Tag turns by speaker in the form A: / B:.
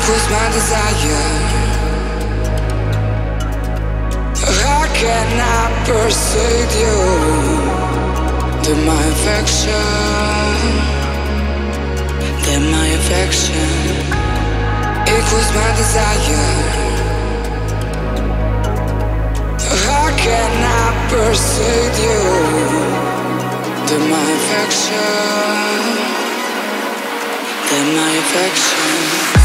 A: equals my desire. How can I persuade you that my affection, that my affection equals my desire? How can I persuade you that my affection, that my affection